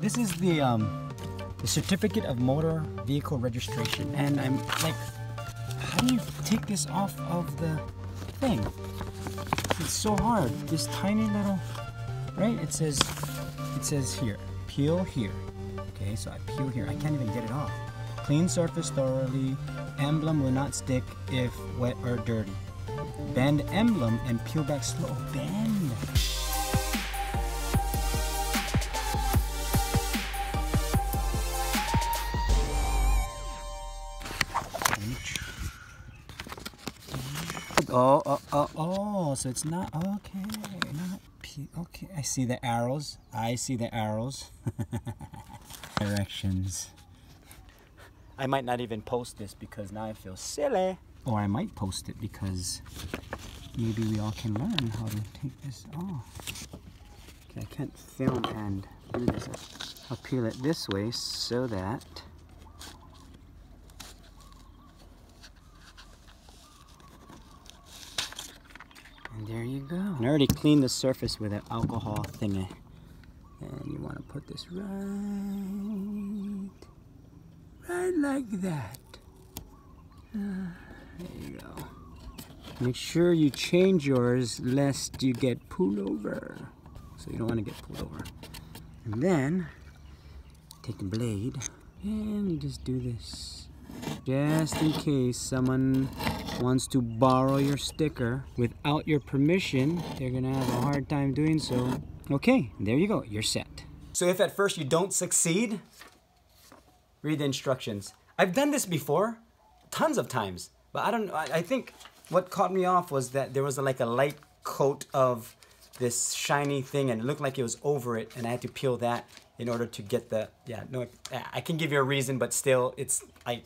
this is the um, the certificate of motor vehicle registration, and I'm like, how do you take this off of the thing? It's so hard. This tiny little, right? It says, it says here, peel here. Okay, so I peel here. I can't even get it off. Clean surface thoroughly. Emblem will not stick if wet or dirty. Bend emblem and peel back slow. Bend. Oh, oh, oh, oh, so it's not, okay, not, P, okay, I see the arrows, I see the arrows. Directions. I might not even post this because now I feel silly. Or I might post it because maybe we all can learn how to take this off. Okay, I can't film and do this. I'll peel it this way so that There you go. And I already cleaned the surface with an alcohol thingy. And you want to put this right, right like that. Uh, there you go. Make sure you change yours lest you get pulled over. So you don't want to get pulled over. And then, take the blade and you just do this. Just in case someone wants to borrow your sticker without your permission, they're gonna have a hard time doing so. Okay, there you go, you're set. So if at first you don't succeed, read the instructions. I've done this before, tons of times, but I don't, I, I think what caught me off was that there was a, like a light coat of this shiny thing and it looked like it was over it and I had to peel that in order to get the, yeah, no, I can give you a reason, but still it's, I,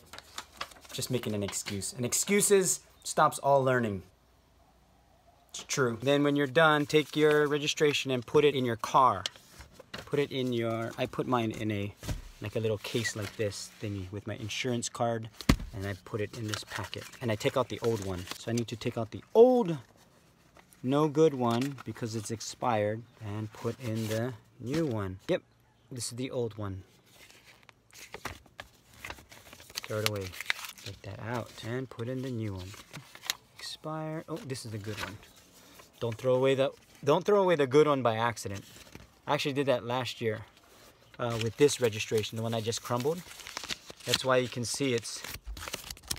just making an excuse. And excuses stops all learning. It's true. Then when you're done, take your registration and put it in your car. Put it in your, I put mine in a, like a little case like this thingy with my insurance card and I put it in this packet. And I take out the old one. So I need to take out the old, no good one because it's expired and put in the new one. Yep, this is the old one. Throw it away. Take that out and put in the new one. Expire. Oh, this is the good one. Don't throw away the don't throw away the good one by accident. I actually did that last year uh, with this registration, the one I just crumbled. That's why you can see it's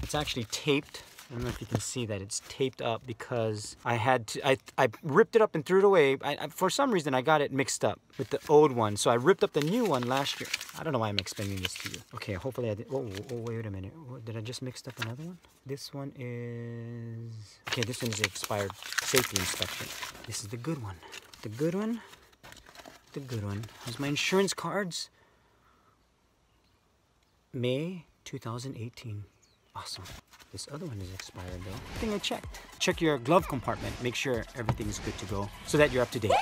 it's actually taped I don't know if you can see that it's taped up because I had to, I, I ripped it up and threw it away. I, I, for some reason, I got it mixed up with the old one. So I ripped up the new one last year. I don't know why I'm explaining this to you. Okay, hopefully I did. Oh, oh wait a minute. Did I just mix up another one? This one is, okay, this one is expired safety inspection. This is the good one. The good one, the good one. Has my insurance cards. May 2018. Awesome. This other one is expired though. I think I checked. Check your glove compartment. Make sure everything is good to go so that you're up to date.